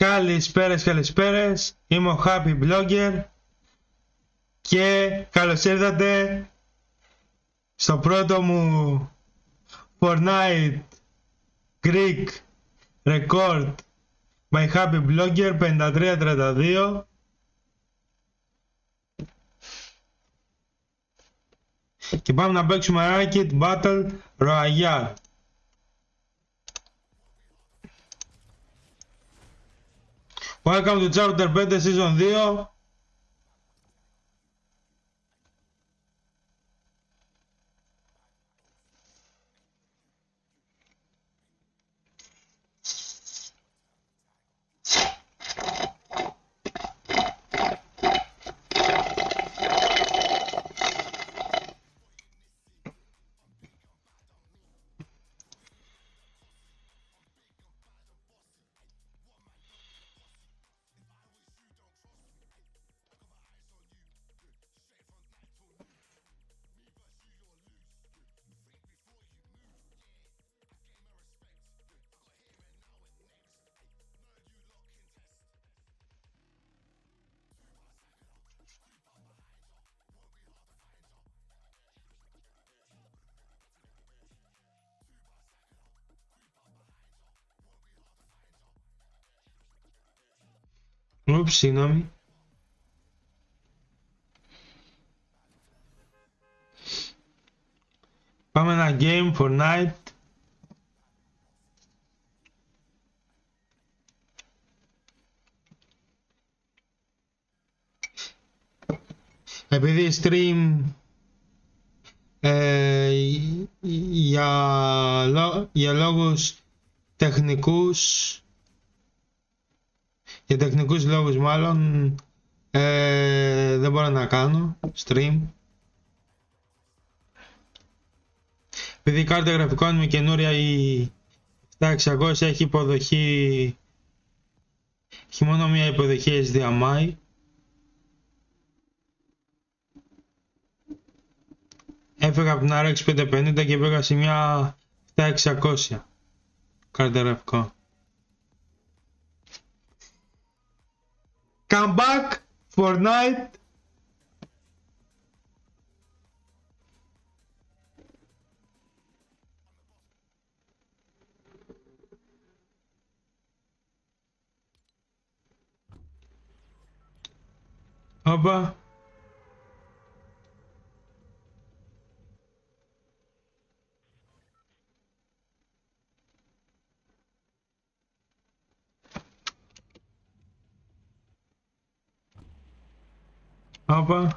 Καλησπέρες, καλησπέρες. Είμαι ο Happy Blogger και καλώς ήρθατε στο πρώτο μου Fortnite Greek Record. By Happy Blogger 5332 και πάμε να παίξουμε Racket Battle Royale Welcome to Chapter 5 Season 2 Ούψ, συγγνώμη. Πάμε ένα game for night. Επειδή stream ε, για, για λόγους τεχνικούς για τεχνικούς λόγους μάλλον ε, δεν μπορώ να κάνω stream. Επειδή η κάρτα γραφικών μου καινούρια η 7600 έχει υποδοχή έχει μόνο μία υποδοχή HDMI έφεγα από την RX 550 και πήγα σε μια 7600 κάρτα γραφικών Come back for night. Hava. Aber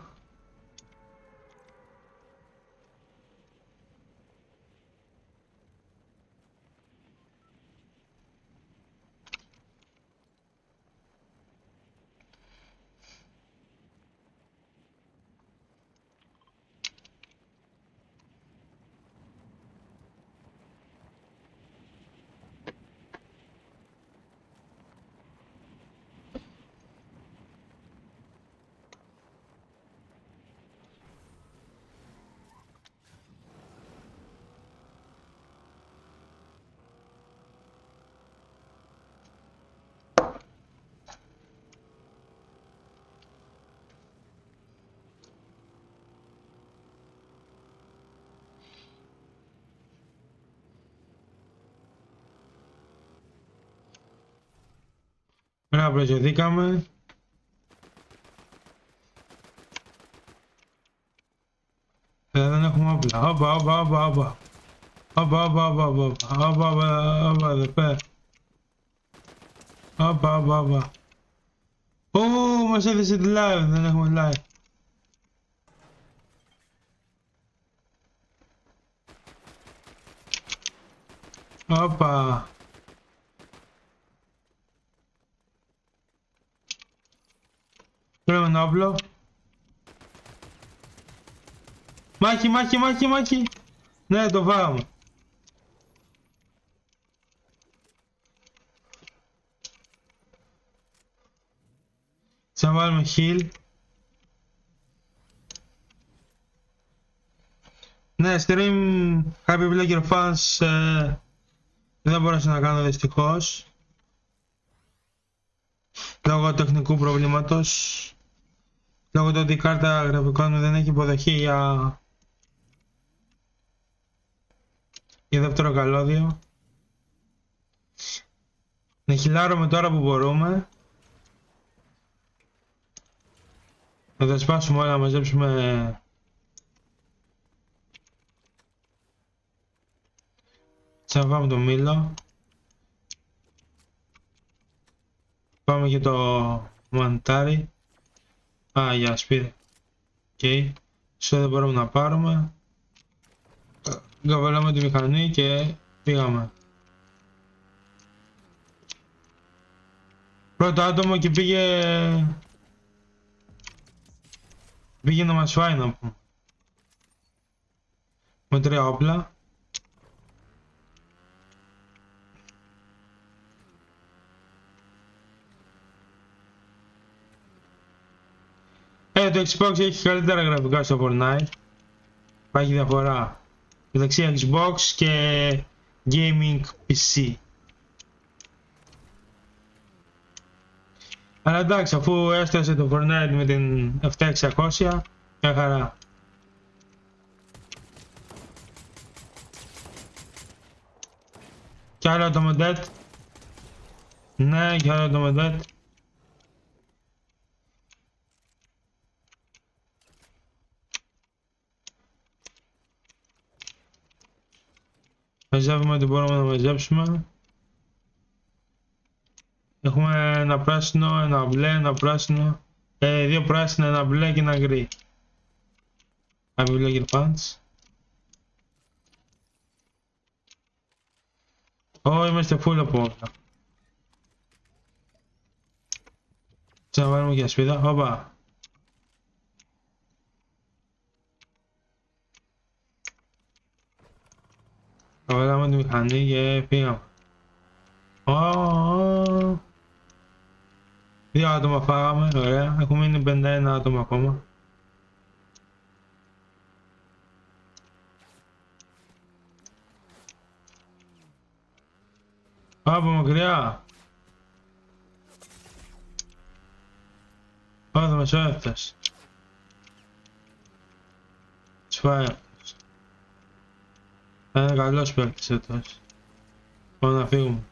Ωραία, προσωθήκαμε. Ε, δεν έχουμε όπλα. Όπα, όπα, όπα, όπα. Όπα, όπα, όπα, όπα, όπα, όπα, όπα, αδερφέ. Όπα, όπα, όπα. Ω, μας έδεσε τη live, δεν έχουμε live. Όπα. Πρέπει ένα όπλο. Μάχη, μάχη, μάχη, μάχη. Ναι, το βάγαμε. Θα βάλουμε heal. Ναι, stream Happy Blogger Fans ε, δεν μπορούσα να κάνω δυστυχώς. λόγω τεχνικού προβλήματος λόγω του ότι η κάρτα γραφικών μου δεν έχει υποδοχή για για δεύτερο καλώδιο. Να χυλάρουμε τώρα που μπορούμε. Να τα σπάσουμε όλα να μαζέψουμε Τσαβάμε το μήλο. Πάμε και το μαντάρι. Α, για σπίτι. Οκ. Okay. δεν μπορούμε να πάρουμε. Καβαλάμε τη μηχανή και πήγαμε. Πρώτο άτομο και πήγε... Πήγε να μας φάει να πούμε. Με τρία όπλα. Ε, το Xbox έχει καλύτερα γραφικά στο Fortnite. Υπάρχει διαφορά μεταξύ Xbox και Gaming PC. Αλλά εντάξει, αφού έστασε το Fortnite με την 7600, μια χαρά. Κι άλλο το Modet. Ναι, κι άλλο το Modet. Μαζεύουμε ό,τι μπορούμε να μαζέψουμε. Έχουμε ένα πράσινο, ένα μπλε, ένα πράσινο, ε, δύο πράσινα, ένα μπλε και ένα γκρι. Αβιβλόγερ pants. Ω, είμαστε full από όλα. Ξαναβάλουμε και ασπίδα. Όπα. Βάλαμε τη μηχανή και πήγαμε. Oh, Δύο άτομα φάγαμε, ωραία. Έχουμε μείνει 51 άτομα ακόμα. Από μακριά. Ω, θα μας έφτασε. Σφάει. Θα είναι καλός παίκτης αυτός. Πάμε να φύγουμε.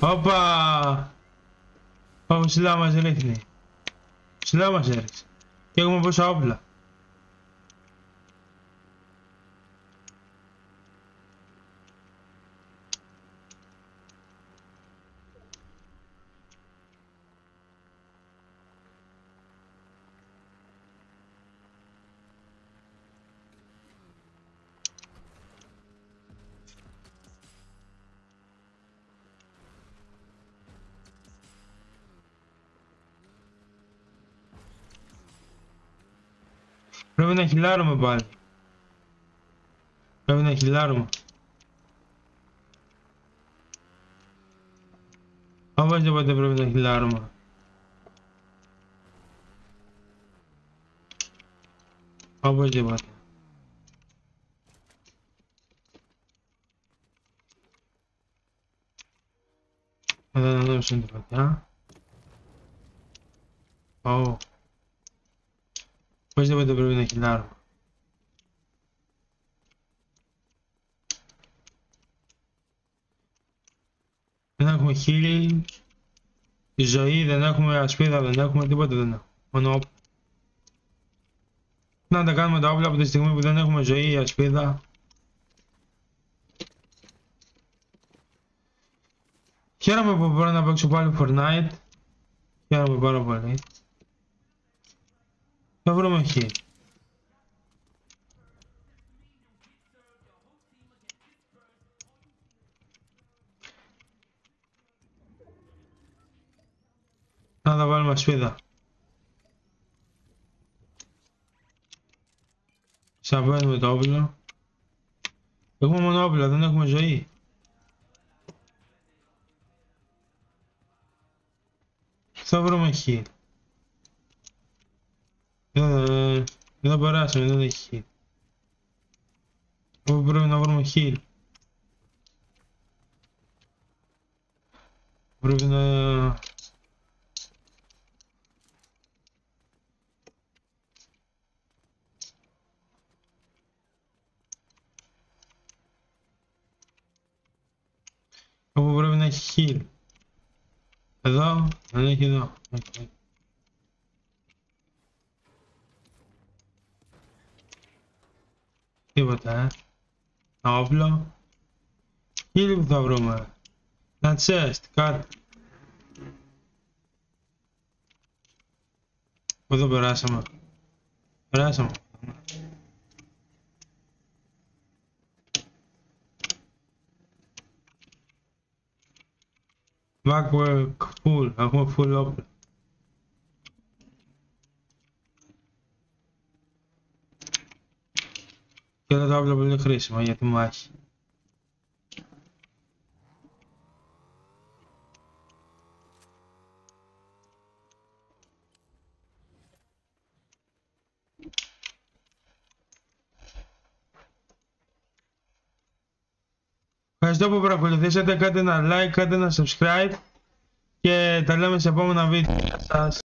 Όπα! Πάμε ψηλά μας ρίχνει. Ψηλά μας έριξε. Και έχουμε πόσα όπλα. Πρέπει να χιλάρουμε πάλι. Πρέπει να χιλάρουμε. Οπωσδήποτε πρέπει να χιλάρουμε. Οπωσδήποτε. Εδώ να δώσουμε την φωτιά. Ω. Οπωσδήποτε πρέπει να χιλάρω. Δεν έχουμε χείλη, η ζωή, δεν έχουμε ασπίδα, δεν έχουμε τίποτα, δεν έχουμε. Μόνο όπλα. Να τα κάνουμε τα όπλα από τη στιγμή που δεν έχουμε ζωή ή ασπίδα. Χαίρομαι που μπορώ να παίξω πάλι Fortnite. Χαίρομαι πάρα πολύ. Θα βρούμε χ. Να τα βάλουμε ασπίδα. Σαβαίνουμε το όπλο. Έχουμε μόνο όπλα, δεν έχουμε ζωή. Θα βρούμε χ. Δεν θα περάσουμε, δεν έχει heal. Όπου πρέπει να βρούμε heal. Πρέπει να... Όπου πρέπει να έχει heal. Εδώ, δεν έχει εδώ. Έχει. Τίποτα, ε. Ένα όπλο. Heal που θα βρούμε. Ένα chest, κάτι. Από εδώ περάσαμε; Περάσαμε. Backwork full, έχουμε full όπλο. Και εδώ τα όπλα πολύ χρήσιμα για τη μάχη. Ευχαριστώ που παρακολουθήσατε, κάντε ένα like, κάντε ένα subscribe και τα λέμε σε επόμενα βίντεο. Γεια σας.